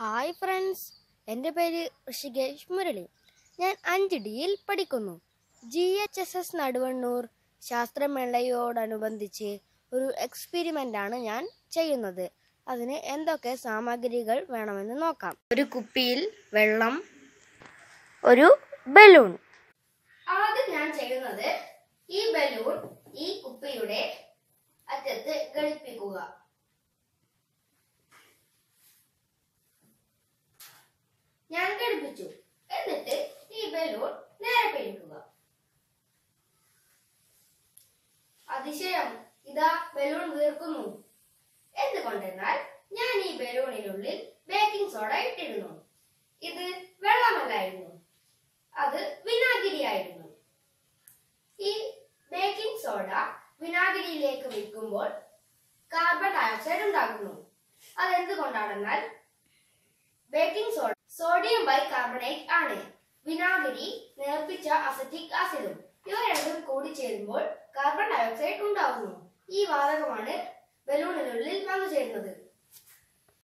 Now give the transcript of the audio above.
Hi friends. എന്റെ പേര് ഋഷികേഷ് മുരളി. ഞാൻ അഞ്ച് ഡിയിൽ പഠിക്കുന്നു. G H S S Naduvannur ശാസ്ത്രമേളയോടനുബന്ധിച്ച് ഒരു എക്സ്പെരിമെന്റാണ് ഞാൻ ചെയ്യുന്നത്. അതിന് എന്തൊക്കെ സാമഗ്രികൾ വേണമെന്ന് നോക്കാം. ഒരു കുപ്പിയിൽ വെള്ളം ഒരു ബലൂൺ. ആദ്യം ഞാൻ ചെയ്യുന്നത് ഈ ബലൂൺ ഈ കുപ്പിയുടെ അറ്റത്ത് ഘടിപ്പിക്കുക. ഞാൻ എന്നിട്ട് ഈ ബലൂൺ നേരെ പിടിക്കുക. അതിശയം. ഇതാ ബലൂൺ വീർക്കുന്നു. എന്തുകൊണ്ടെന്നാൽ ഞാൻ ഈ ബലൂണിനുള്ളിൽ ബേക്കിംഗ് സോഡ ഇട്ടിരുന്നു. ഇത് വെള്ളമല്ലായിരുന്നു. അത് വിനാഗിരിയായിരുന്നു. ഈ ബേക്കിംഗ് സോഡ വിനാഗിരിയിലേക്ക് വിൽക്കുമ്പോൾ കാർബൺ ഡയോക്സൈഡ് ഉണ്ടാകുന്നു. അതെന്തുകൊണ്ടാണെന്നാൽ ബേക്കിംഗ് സോഡ സോഡിയം ബൈകാർബണേറ്റ് ആണ്. വിനാഗിരി നേർപ്പിച്ച അസറ്റിക് ആസിഡും ഇവ രണ്ടും കൂടി ചേരുമ്പോൾ കാർബൺ ഡയോക്സൈഡ് ഉണ്ടാകുന്നു ഈ വാതകമാണ് ബലൂണിനുള്ളിൽ വന്നു ചേരുന്നത്